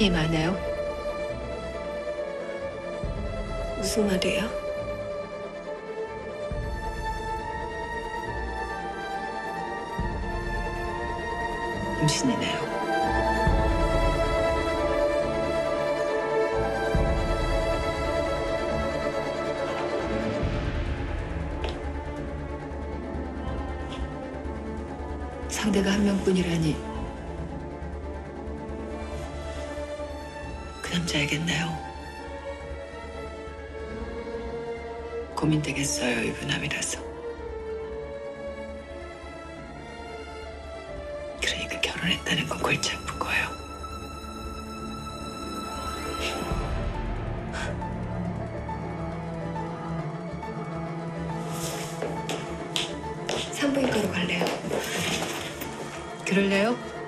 피임하네요. 무슨 말이에요? 임신이네요. 상대가 한 명뿐이라니 그 남자야겠나요? 고민되겠어요, 유부남이라서. 그러니까 결혼했다는 건 골치 아픈 거예요. 산부인과로 갈래요. 그럴래요?